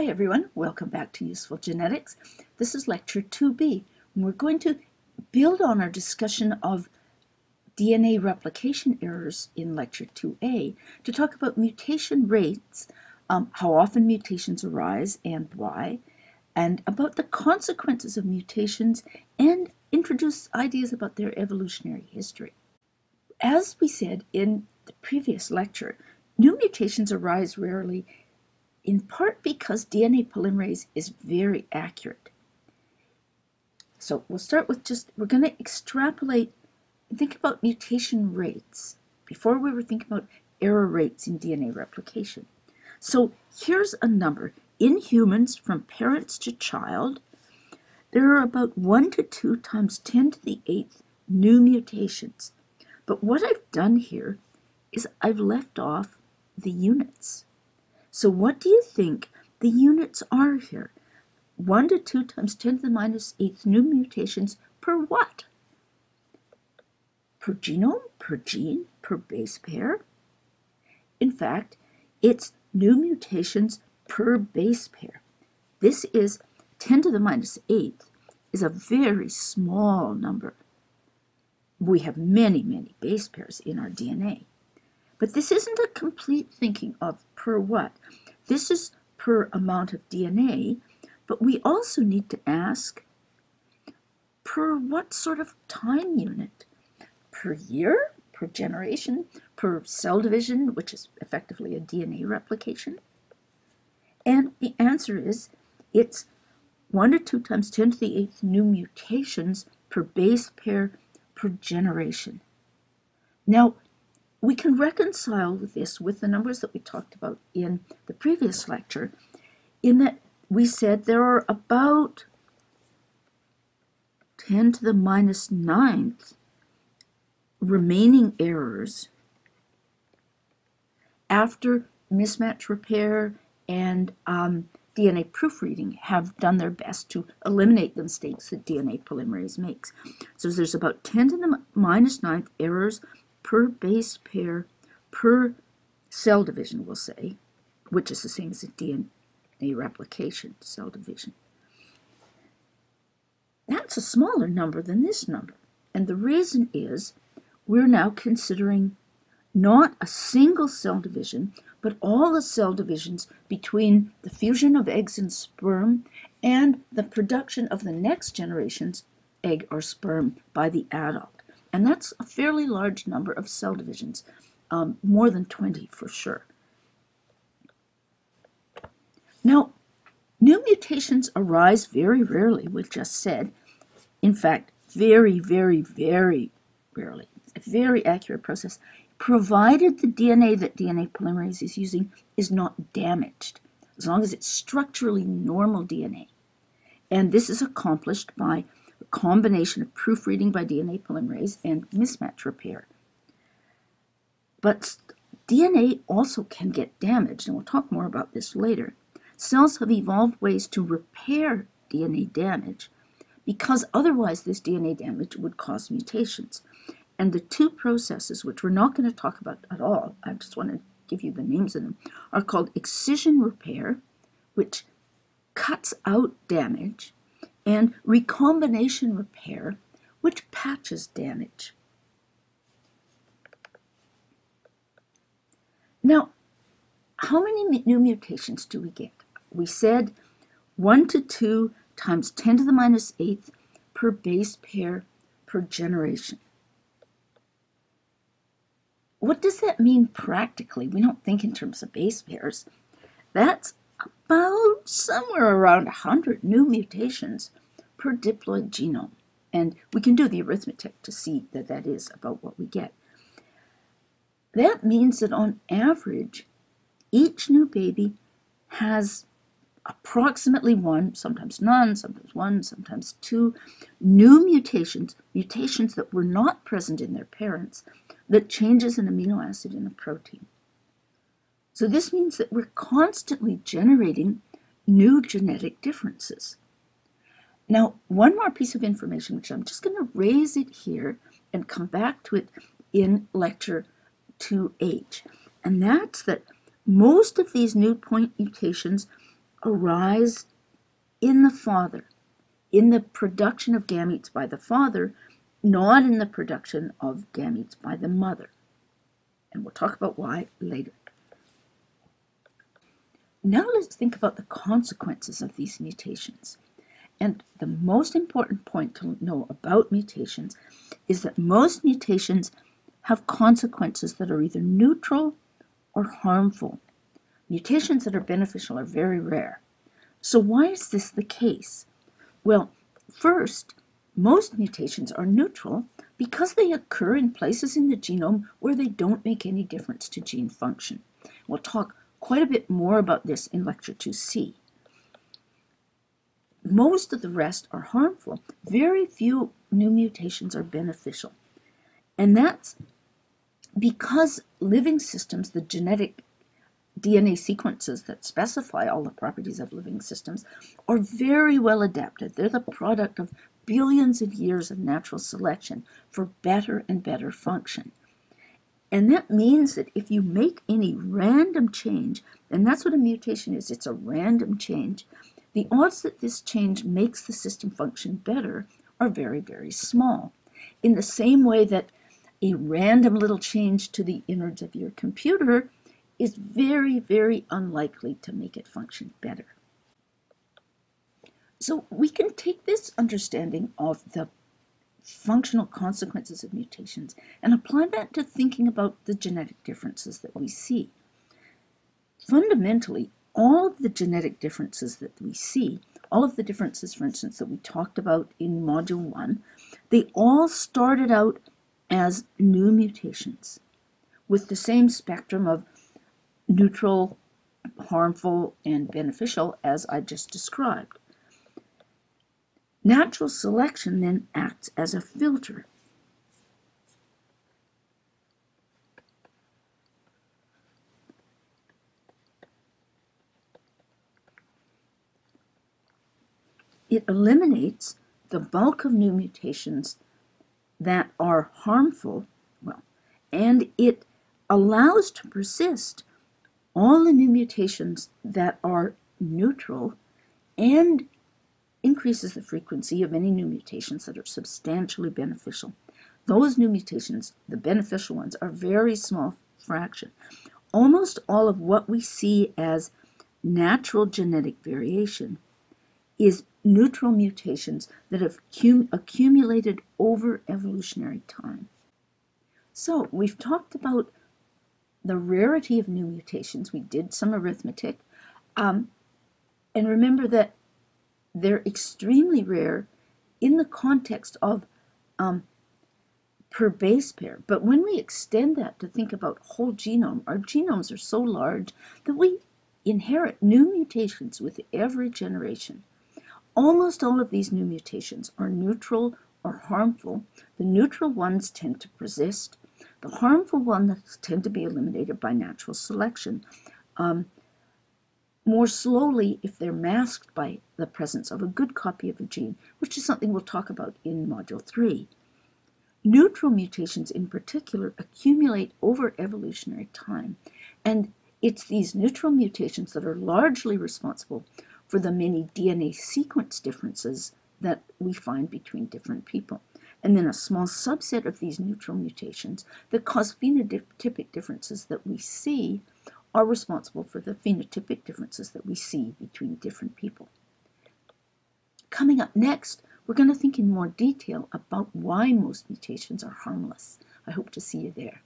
Hi everyone, welcome back to Useful Genetics. This is lecture 2b, and we're going to build on our discussion of DNA replication errors in lecture 2a to talk about mutation rates, um, how often mutations arise and why, and about the consequences of mutations and introduce ideas about their evolutionary history. As we said in the previous lecture, new mutations arise rarely in part because DNA polymerase is very accurate. So we'll start with just, we're going to extrapolate think about mutation rates. Before we were thinking about error rates in DNA replication. So here's a number. In humans, from parents to child, there are about 1 to 2 times 10 to the 8th new mutations. But what I've done here is I've left off the units. So what do you think the units are here? 1 to 2 times 10 to the minus 8th new mutations per what? Per genome, per gene, per base pair? In fact, it's new mutations per base pair. This is 10 to the minus 8th is a very small number. We have many, many base pairs in our DNA. But this isn't a complete thinking of per what. This is per amount of DNA, but we also need to ask per what sort of time unit? Per year? Per generation? Per cell division, which is effectively a DNA replication? And the answer is it's 1 to 2 times 10 to the 8th new mutations per base pair per generation. Now, we can reconcile this with the numbers that we talked about in the previous lecture, in that we said there are about 10 to the minus ninth remaining errors after mismatch repair and um, DNA proofreading have done their best to eliminate the mistakes that DNA polymerase makes. So there's about 10 to the minus ninth errors per base pair per cell division, we'll say, which is the same as a DNA replication, cell division. That's a smaller number than this number. And the reason is we're now considering not a single cell division, but all the cell divisions between the fusion of eggs and sperm and the production of the next generation's egg or sperm by the adult. And that's a fairly large number of cell divisions, um, more than 20 for sure. Now, new mutations arise very rarely, we just said. In fact, very, very, very rarely. It's a very accurate process, provided the DNA that DNA polymerase is using is not damaged, as long as it's structurally normal DNA. And this is accomplished by a combination of proofreading by DNA polymerase and mismatch repair. But DNA also can get damaged, and we'll talk more about this later. Cells have evolved ways to repair DNA damage because otherwise this DNA damage would cause mutations. And the two processes, which we're not going to talk about at all, I just want to give you the names of them, are called excision repair, which cuts out damage, and recombination repair, which patches damage. Now, how many new mutations do we get? We said 1 to 2 times 10 to the minus 8th per base pair per generation. What does that mean practically? We don't think in terms of base pairs. That's about somewhere around 100 new mutations per diploid genome. And we can do the arithmetic to see that that is about what we get. That means that on average, each new baby has approximately one, sometimes none, sometimes one, sometimes two, new mutations, mutations that were not present in their parents, that changes an amino acid in a protein. So this means that we're constantly generating new genetic differences. Now, one more piece of information, which I'm just going to raise it here and come back to it in lecture 2H, and that's that most of these new point mutations arise in the father, in the production of gametes by the father, not in the production of gametes by the mother. And we'll talk about why later. Now let's think about the consequences of these mutations. And the most important point to know about mutations is that most mutations have consequences that are either neutral or harmful. Mutations that are beneficial are very rare. So why is this the case? Well, first, most mutations are neutral because they occur in places in the genome where they don't make any difference to gene function. We'll talk quite a bit more about this in Lecture 2C. Most of the rest are harmful. Very few new mutations are beneficial. And that's because living systems, the genetic DNA sequences that specify all the properties of living systems, are very well adapted. They're the product of billions of years of natural selection for better and better function. And that means that if you make any random change, and that's what a mutation is, it's a random change, the odds that this change makes the system function better are very, very small. In the same way that a random little change to the innards of your computer is very, very unlikely to make it function better. So we can take this understanding of the functional consequences of mutations and apply that to thinking about the genetic differences that we see. Fundamentally, all of the genetic differences that we see, all of the differences, for instance, that we talked about in Module 1, they all started out as new mutations with the same spectrum of neutral, harmful, and beneficial as I just described. Natural selection then acts as a filter. It eliminates the bulk of new mutations that are harmful, well, and it allows to persist all the new mutations that are neutral and increases the frequency of any new mutations that are substantially beneficial. Those new mutations, the beneficial ones, are very small fraction. Almost all of what we see as natural genetic variation is neutral mutations that have accumulated over evolutionary time. So we've talked about the rarity of new mutations. We did some arithmetic. Um, and remember that they're extremely rare in the context of um, per base pair. But when we extend that to think about whole genome, our genomes are so large that we inherit new mutations with every generation. Almost all of these new mutations are neutral or harmful. The neutral ones tend to persist. The harmful ones tend to be eliminated by natural selection. Um, more slowly if they're masked by the presence of a good copy of a gene, which is something we'll talk about in Module 3. Neutral mutations in particular accumulate over evolutionary time, and it's these neutral mutations that are largely responsible for the many DNA sequence differences that we find between different people. And then a small subset of these neutral mutations that cause phenotypic differences that we see are responsible for the phenotypic differences that we see between different people. Coming up next, we're going to think in more detail about why most mutations are harmless. I hope to see you there.